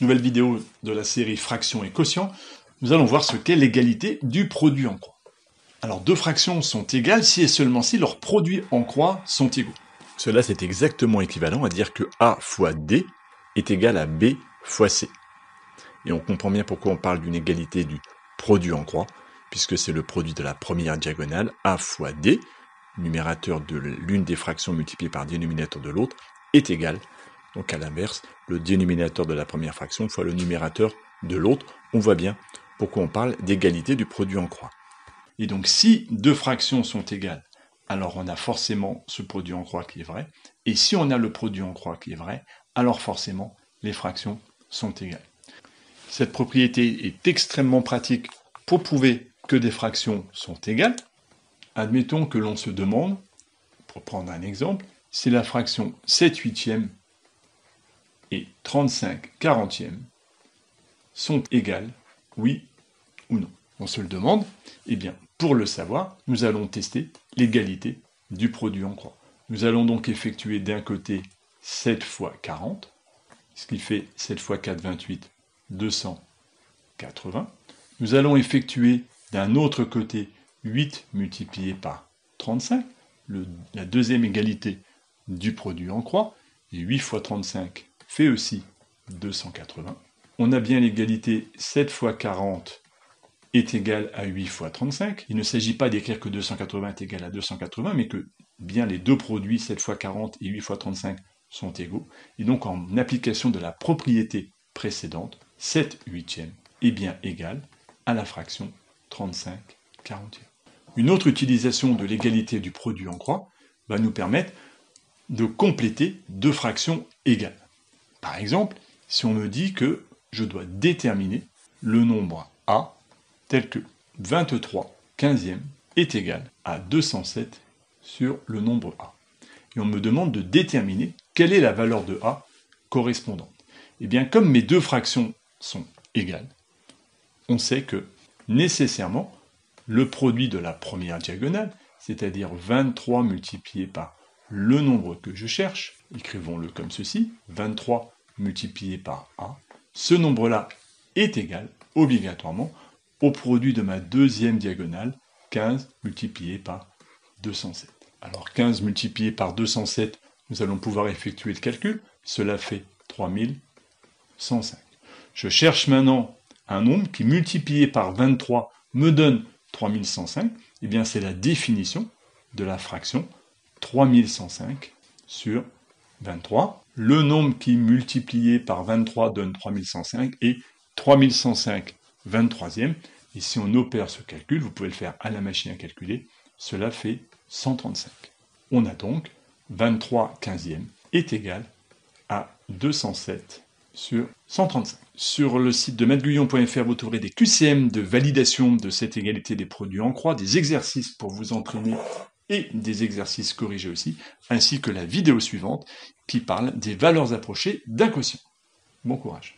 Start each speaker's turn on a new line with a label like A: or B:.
A: Nouvelle vidéo de la série Fractions et quotient. Nous allons voir ce qu'est l'égalité du produit en croix. Alors deux fractions sont égales si et seulement si leurs produits en croix sont égaux. Cela c'est exactement équivalent à dire que A fois D est égal à B fois C. Et on comprend bien pourquoi on parle d'une égalité du produit en croix, puisque c'est le produit de la première diagonale A fois D, numérateur de l'une des fractions multipliée par dénominateur de l'autre, est égal donc à l'inverse, le dénominateur de la première fraction fois le numérateur de l'autre. On voit bien pourquoi on parle d'égalité du produit en croix. Et donc si deux fractions sont égales, alors on a forcément ce produit en croix qui est vrai. Et si on a le produit en croix qui est vrai, alors forcément les fractions sont égales. Cette propriété est extrêmement pratique pour prouver que des fractions sont égales. Admettons que l'on se demande, pour prendre un exemple, si la fraction 7 huitièmes et 35 quarantièmes sont égales, oui ou non On se le demande Eh bien, pour le savoir, nous allons tester l'égalité du produit en croix. Nous allons donc effectuer d'un côté 7 fois 40, ce qui fait 7 fois 4, 28, 280. Nous allons effectuer d'un autre côté 8 multiplié par 35, la deuxième égalité du produit en croix, et 8 fois 35 fait aussi 280. On a bien l'égalité 7 fois 40 est égal à 8 fois 35. Il ne s'agit pas d'écrire que 280 est égal à 280, mais que bien les deux produits 7 fois 40 et 8 fois 35 sont égaux. Et donc en application de la propriété précédente, 7 huitièmes est bien égal à la fraction 35 quarantièmes. Une autre utilisation de l'égalité du produit en croix va nous permettre de compléter deux fractions égales. Par exemple, si on me dit que je dois déterminer le nombre A tel que 23 15e est égal à 207 sur le nombre A. Et on me demande de déterminer quelle est la valeur de A correspondante. Eh bien, comme mes deux fractions sont égales, on sait que nécessairement le produit de la première diagonale, c'est-à-dire 23 multiplié par le nombre que je cherche, écrivons-le comme ceci, 23 multiplié par A, ce nombre-là est égal, obligatoirement, au produit de ma deuxième diagonale, 15 multiplié par 207. Alors 15 multiplié par 207, nous allons pouvoir effectuer le calcul, cela fait 3105. Je cherche maintenant un nombre qui multiplié par 23 me donne 3105, et eh bien c'est la définition de la fraction 3105 sur 23. Le nombre qui multiplié par 23 donne 3105 et 3105 23e. Et si on opère ce calcul, vous pouvez le faire à la machine à calculer, cela fait 135. On a donc 23 15e est égal à 207 sur 135. Sur le site de mathguillon.fr, vous trouverez des QCM de validation de cette égalité des produits en croix, des exercices pour vous entraîner et des exercices corrigés aussi, ainsi que la vidéo suivante qui parle des valeurs approchées d'un quotient. Bon courage.